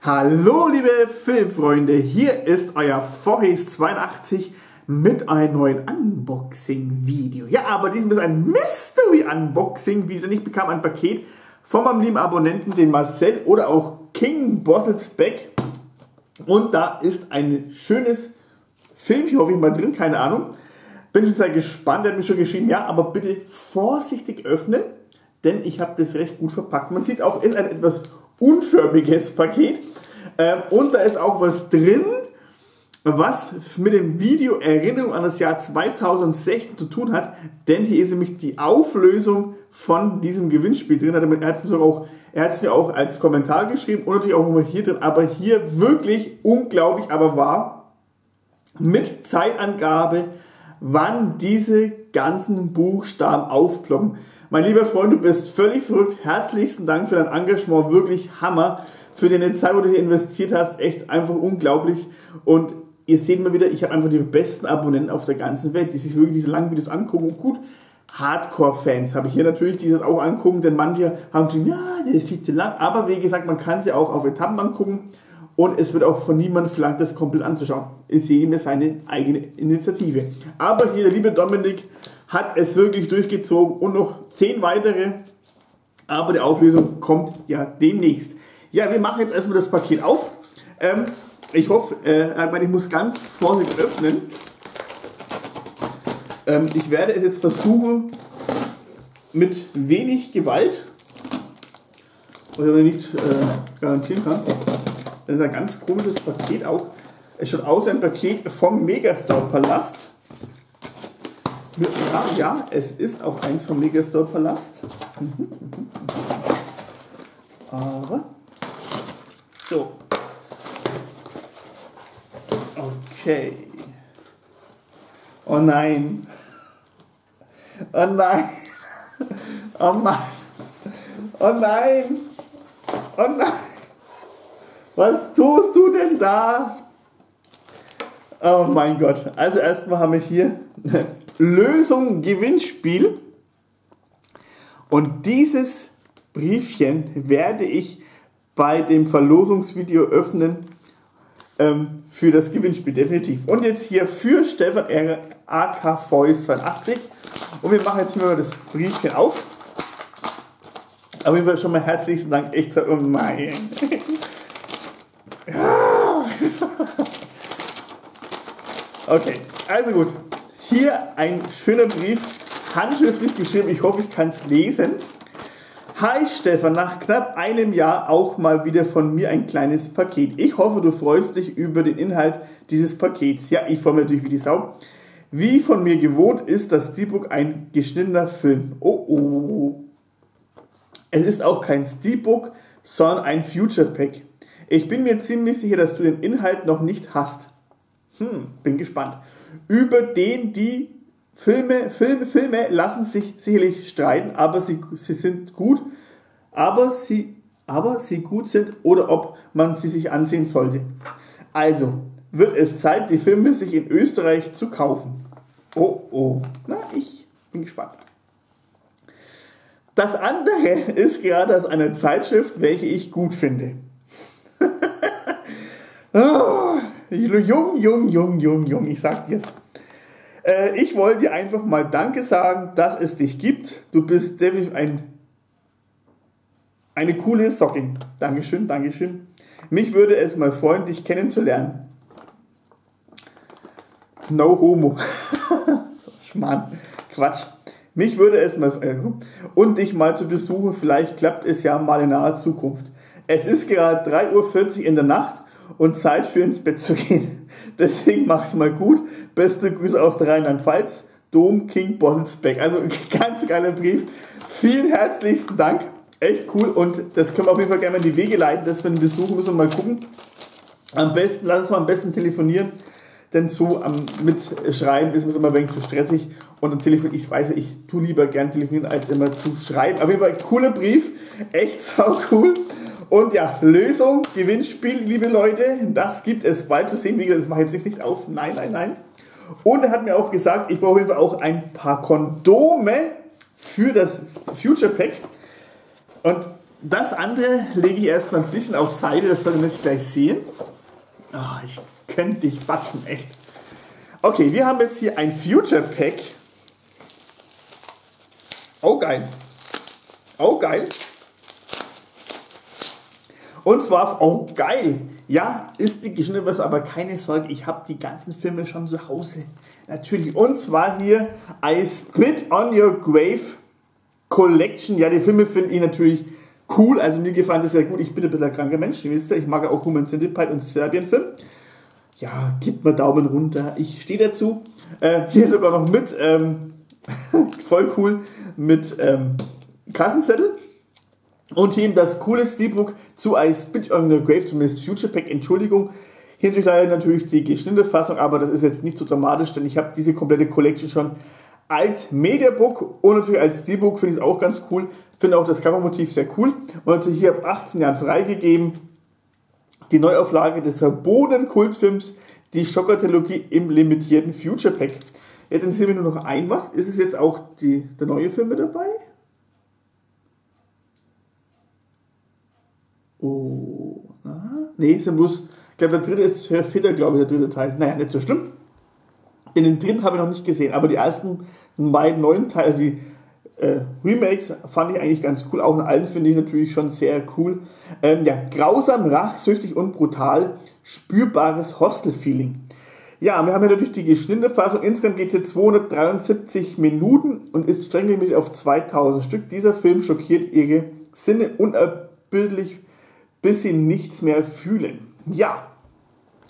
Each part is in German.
Hallo liebe Filmfreunde, hier ist euer Vorhes 82 mit einem neuen Unboxing-Video. Ja, aber diesmal ist ein Mystery-Unboxing-Video, denn ich bekam ein Paket von meinem lieben Abonnenten, den Marcel oder auch King Bottles-Beck. Und da ist ein schönes Filmchen, hoffe ich mal drin, keine Ahnung. Bin schon sehr gespannt, er hat mir schon geschrieben, ja, aber bitte vorsichtig öffnen, denn ich habe das recht gut verpackt. Man sieht auch, ist ein etwas unförmiges Paket. Ähm, und da ist auch was drin, was mit dem Video Erinnerung an das Jahr 2016 zu tun hat, denn hier ist nämlich die Auflösung von diesem Gewinnspiel drin. Er hat es mir auch, mir auch als Kommentar geschrieben und natürlich auch nochmal hier drin, aber hier wirklich unglaublich, aber wahr, mit Zeitangabe, wann diese ganzen Buchstaben aufploppen. Mein lieber Freund, du bist völlig verrückt. Herzlichsten Dank für dein Engagement, wirklich Hammer. Für deine Zeit, wo du hier investiert hast, echt einfach unglaublich. Und ihr seht mal wieder, ich habe einfach die besten Abonnenten auf der ganzen Welt, die sich wirklich diese langen Videos angucken. Und gut, Hardcore-Fans habe ich hier natürlich, die das auch angucken, denn manche haben geschrieben, ja, der ist viel zu lang. Aber wie gesagt, man kann sie auch auf Etappen angucken. Und es wird auch von niemandem verlangt, das komplett anzuschauen. Ist jedem seine eigene Initiative. Aber hier der liebe Dominik hat es wirklich durchgezogen und noch zehn weitere. Aber die Auflösung kommt ja demnächst. Ja, wir machen jetzt erstmal das Paket auf. Ähm, ich hoffe, äh, ich muss ganz vorsichtig öffnen. Ähm, ich werde es jetzt versuchen mit wenig Gewalt, was ich aber nicht äh, garantieren kann. Das ist ein ganz komisches Paket auch. Es schaut aus wie ein Paket vom Megastore Palast. Ja, es ist auch eins vom Megastore Palast. Aber so. Okay. Oh nein. Oh nein. Oh nein. Oh nein. Oh nein. Was tust du denn da? Oh mein Gott. Also erstmal haben wir hier Lösung Gewinnspiel. Und dieses Briefchen werde ich bei dem Verlosungsvideo öffnen ähm, für das Gewinnspiel, definitiv. Und jetzt hier für Stefan R. AK Voice 82. Und wir machen jetzt hier mal das Briefchen auf. Aber jeden Fall schon mal herzlichen Dank. So, oh nein. Okay, also gut. Hier ein schöner Brief, handschriftlich geschrieben. Ich hoffe, ich kann es lesen. Hi Stefan, nach knapp einem Jahr auch mal wieder von mir ein kleines Paket. Ich hoffe, du freust dich über den Inhalt dieses Pakets. Ja, ich freue mich natürlich wie die Sau. Wie von mir gewohnt ist das Steelbook ein geschnittener Film. Oh oh. Es ist auch kein Steelbook, sondern ein Future Pack. Ich bin mir ziemlich sicher, dass du den Inhalt noch nicht hast. Hm, bin gespannt. Über den die Filme, Filme, Filme lassen sich sicherlich streiten, aber sie, sie sind gut, aber sie, aber sie gut sind oder ob man sie sich ansehen sollte. Also wird es Zeit, die Filme sich in Österreich zu kaufen. Oh oh, na, ich bin gespannt. Das andere ist gerade aus einer Zeitschrift, welche ich gut finde. oh, jung, jung, jung, jung, jung, ich sag dir's. Äh, ich wollte dir einfach mal Danke sagen, dass es dich gibt. Du bist definitiv ein, eine coole Socke. Dankeschön, Dankeschön. Mich würde es mal freuen, dich kennenzulernen. No homo. Schmarrn. Quatsch. Mich würde es mal äh, und dich mal zu besuchen. Vielleicht klappt es ja mal in naher Zukunft. Es ist gerade 3.40 Uhr in der Nacht und Zeit für ins Bett zu gehen. Deswegen mach's mal gut. Beste Grüße aus der Rheinland-Pfalz. Dom King Bottelsbeck. Also ganz geiler Brief. Vielen herzlichsten Dank. Echt cool. Und das können wir auf jeden Fall gerne in die Wege leiten, dass wir ihn besuchen müssen und mal gucken. Am besten, lass uns mal am besten telefonieren. Denn so am, mit Schreiben ist mir immer ein wenig zu stressig. Und am Telefon, ich weiß, ich tue lieber gern telefonieren, als immer zu schreiben. Auf jeden Fall cooler Brief. Echt sau cool. Und ja, Lösung, Gewinnspiel, liebe Leute, das gibt es bald zu sehen. Wie gesagt, das mache ich jetzt nicht auf. Nein, nein, nein. Und er hat mir auch gesagt, ich brauche jeden Fall auch ein paar Kondome für das Future Pack. Und das andere lege ich erstmal ein bisschen auf Seite, das ihr nicht gleich sehen. Oh, ich könnte dich batschen, echt. Okay, wir haben jetzt hier ein Future Pack. Oh, geil. Oh, geil. Und zwar, oh, geil. Ja, ist die geschnitten was, aber keine Sorge, ich habe die ganzen Filme schon zu Hause. Natürlich. Und zwar hier I Spit on Your Grave Collection. Ja, die Filme finde ich natürlich cool. Also mir gefallen sie sehr gut. Ich bin ein bisschen kranker Mensch, ihr wisst ja. Ich mag auch Human Centipede und Serbien-Film. Ja, gibt mir Daumen runter. Ich stehe dazu. Äh, hier sogar noch mit, ähm, voll cool, mit ähm, Kassenzettel. Und hier das coole Steelbook zu I Spit on the Grave, zumindest Future Pack. Entschuldigung. Hier natürlich leider natürlich die geschnittene Fassung, aber das ist jetzt nicht so dramatisch, denn ich habe diese komplette Collection schon als Mediabook und natürlich als Steelbook finde ich es auch ganz cool. Finde auch das Covermotiv sehr cool. Und natürlich hier ab 18 Jahren freigegeben. Die Neuauflage des verbotenen Kultfilms, die Schocker-Trilogie im limitierten Future Pack. Jetzt interessiert mich nur noch ein was. Ist es jetzt auch die, der neue Film mit dabei? Oh, aha. Nee, sind bloß, ich glaube, der dritte ist der vierte, glaube ich, der dritte Teil. Naja, nicht so schlimm. In den dritten habe ich noch nicht gesehen, aber die ersten beiden neuen Teile, also die äh, Remakes fand ich eigentlich ganz cool. Auch in allen finde ich natürlich schon sehr cool. Ähm, ja, grausam, rachsüchtig und brutal. Spürbares Hostel-Feeling. Ja, wir haben ja natürlich die geschnittene Fassung. Insgesamt geht es hier 273 Minuten und ist streng limitiert auf 2000 Stück. Dieser Film schockiert ihre Sinne unerbildlich, bis sie nichts mehr fühlen. Ja,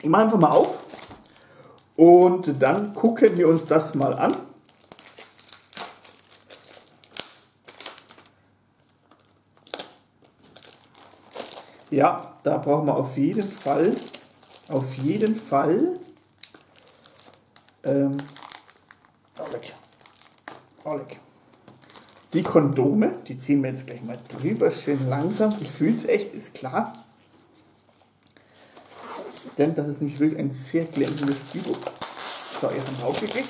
ich mache einfach mal auf und dann gucken wir uns das mal an. Ja, da brauchen wir auf jeden Fall, auf jeden Fall, ähm, Oleg, Oleg. Die Kondome, die ziehen wir jetzt gleich mal drüber, schön langsam. Ich fühle es echt, ist klar. Denn das ist nämlich wirklich ein sehr glänzendes Steelbook. So, jetzt haben wir aufgekriegt.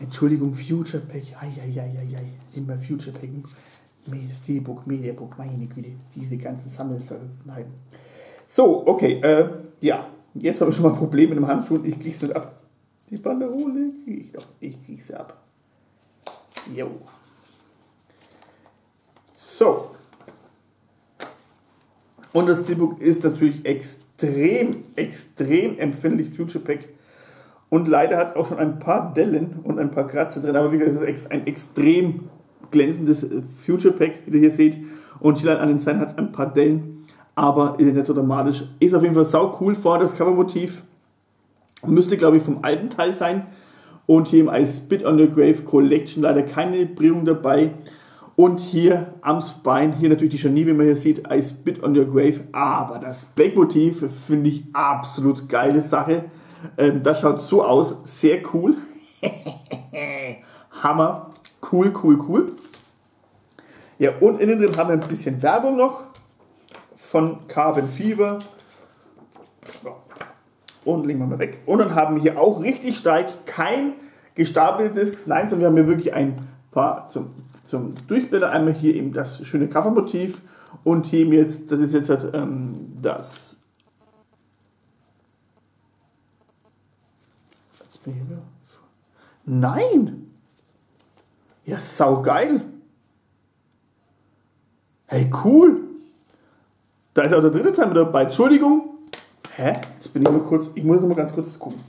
Entschuldigung, Future Pack. Eieieiei. Immer Future Pack. Steelbook, Mediabook, meine Güte, diese ganzen Sammelverrücktenheiten. So, okay, äh, ja, jetzt habe ich schon mal ein Problem mit dem Handschuh und ich kriege es nicht ab. Die Banderole kriege ich doch, ich kriege sie ab. Jo. So. Und das Steelbook ist natürlich extrem, extrem empfindlich, Future Pack. Und leider hat es auch schon ein paar Dellen und ein paar Kratzer drin, aber wie gesagt, es ist ein extrem glänzendes äh, Future Pack, wie ihr hier seht. Und hier an den Seiten hat es ein paar Dellen, aber ist nicht so dramatisch. Ist auf jeden Fall sau cool vorne das Covermotiv. Müsste, glaube ich, vom alten Teil sein. Und hier im I Spit on the Grave Collection leider keine Bringung dabei. Und hier am Spine, hier natürlich die Chanie, wie man hier sieht, I Spit on your Grave. Aber das Backmotiv finde ich absolut geile Sache. Ähm, das schaut so aus, sehr cool. Hammer. Cool, cool, cool. Ja, und innen drin haben wir ein bisschen Werbung noch von Carbon Fever. Und legen wir mal weg. Und dann haben wir hier auch richtig stark kein gestapeltes nein, sondern wir haben hier wirklich ein paar zum, zum Durchblättern. Einmal hier eben das schöne Covermotiv und hier jetzt, das ist jetzt halt, ähm, das. Nein! Ja, sau geil. Hey, cool. Da ist auch der dritte Teil mit dabei. Entschuldigung. Hä? Jetzt bin ich mal kurz. Ich muss noch mal ganz kurz gucken.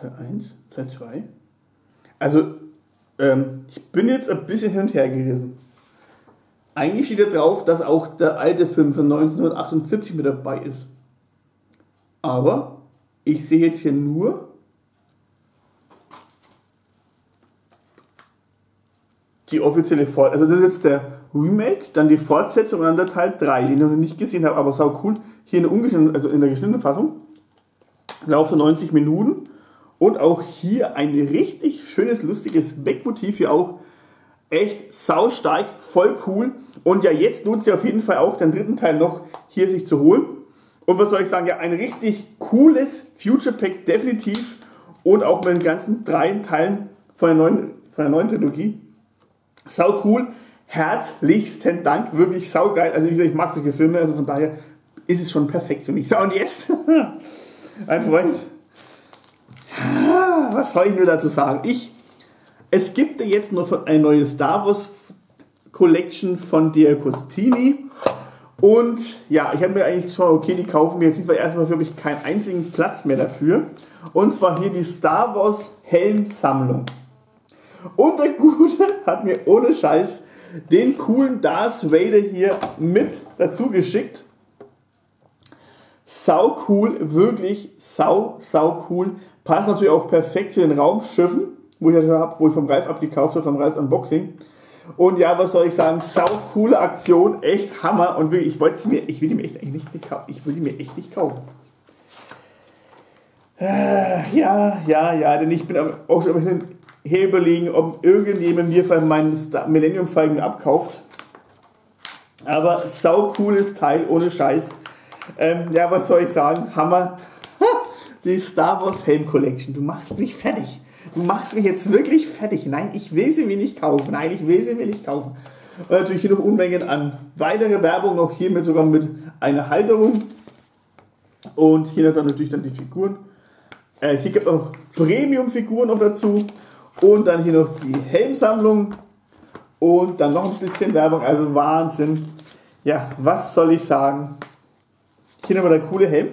Teil 1, Teil 2. Also ähm, ich bin jetzt ein bisschen hin und her gerissen. Eigentlich steht da drauf, dass auch der alte Film von 1978 mit dabei ist. Aber ich sehe jetzt hier nur die offizielle Fortsetzung. Also das ist jetzt der Remake, dann die Fortsetzung und dann der Teil 3, den ich noch nicht gesehen habe, aber sau cool. Hier in der, also in der geschnittenen Fassung. Laufe 90 Minuten. Und auch hier ein richtig schönes, lustiges Backmotiv, hier auch Echt saustark, voll cool. Und ja, jetzt lohnt sich auf jeden Fall auch den dritten Teil noch hier sich zu holen. Und was soll ich sagen? Ja, ein richtig cooles Future Pack, definitiv. Und auch mit den ganzen drei Teilen von der neuen, von der neuen Trilogie. Sau cool. Herzlichsten Dank. Wirklich saugeil. Also, wie gesagt, ich mag solche Filme. Also von daher ist es schon perfekt für mich. So, und jetzt, ein Freund. Was soll ich nur dazu sagen? Ich, es gibt jetzt noch eine neue Star Wars Collection von Diakostini. Und ja, ich habe mir eigentlich schon, okay, die kaufen wir jetzt nicht, weil erstmal habe ich keinen einzigen Platz mehr dafür. Und zwar hier die Star Wars Helmsammlung. Und der Gute hat mir ohne Scheiß den coolen Darth Vader hier mit dazu geschickt. Sau cool, wirklich sau, sau cool. Passt natürlich auch perfekt zu den Raumschiffen, wo ich habe, wo ich vom Ralf abgekauft habe, vom Ralf Unboxing. Und ja, was soll ich sagen? Sau coole Aktion, echt Hammer. Und wirklich, ich wollte mir, ich will die mir echt nicht kaufen. Ich will die mir echt nicht kaufen. Äh, ja, ja, ja, denn ich bin auch schon hier überlegen, ob irgendjemand mir für meinen Millennium Falcon abkauft. Aber sau cooles Teil, ohne Scheiß. Ähm, ja, was soll ich sagen? Hammer. Die Star Wars Helm Collection. Du machst mich fertig. Du machst mich jetzt wirklich fertig. Nein, ich will sie mir nicht kaufen. Nein, ich will sie mir nicht kaufen. Und natürlich hier noch Unmengen an weitere Werbung, auch hier mit sogar mit einer Halterung. Und hier dann natürlich dann die Figuren. Äh, hier gibt es noch Premium-Figuren noch dazu. Und dann hier noch die Helmsammlung. Und dann noch ein bisschen Werbung. Also Wahnsinn. Ja, was soll ich sagen? Hier nochmal der coole Helm.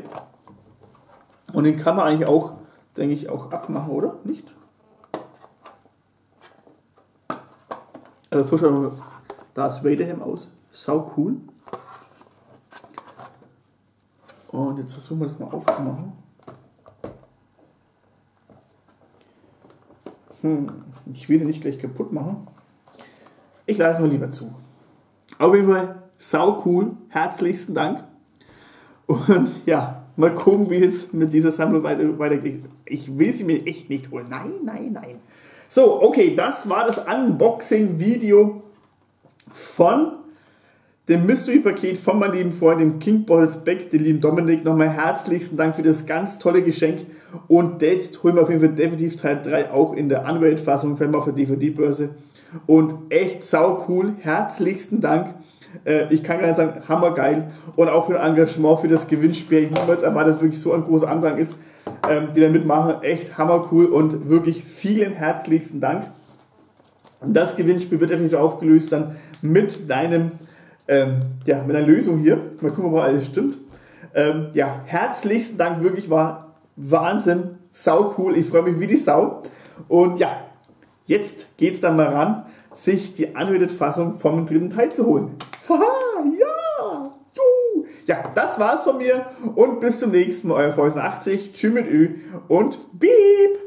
Und den kann man eigentlich auch, denke ich, auch abmachen, oder? Nicht? Also so schaut das Vader-Helm aus. Sau cool. Und jetzt versuchen wir das mal aufzumachen. Hm, ich will sie nicht gleich kaputt machen. Ich lasse mal lieber zu. Auf jeden Fall sau cool. Herzlichsten Dank. Und ja, mal gucken, wie es mit dieser Sammlung weitergeht. Ich will sie mir echt nicht holen. Nein, nein, nein. So, okay, das war das Unboxing-Video von dem Mystery-Paket von meinem lieben Freund, dem King Balls Beck, dem lieben Dominik. Nochmal herzlichsten Dank für das ganz tolle Geschenk. Und jetzt holen wir auf jeden Fall definitiv Teil 3 auch in der Unrated-Fassung, wenn wir auf der DVD-Börse. Und echt sau cool. Herzlichsten Dank. Äh, ich kann gar nicht sagen, hammergeil. Und auch für ein Engagement für das Gewinnspiel. Ich niemals erwartet, dass es wirklich so ein großer Andrang ist, ähm, die da mitmachen. Echt hammercool und wirklich vielen herzlichsten Dank. Das Gewinnspiel wird definitiv aufgelöst dann mit deinem, ähm, ja, mit einer Lösung hier. Mal gucken, ob alles stimmt. Ähm, ja, herzlichsten Dank, wirklich war Wahnsinn, sau cool. Ich freue mich wie die Sau. Und ja, jetzt geht es dann mal ran, sich die Unrated-Fassung vom dritten Teil zu holen. Haha, ja! Juhu. Ja, das war's von mir und bis zum nächsten Mal, euer 80. Tschüss mit Ü und Beep!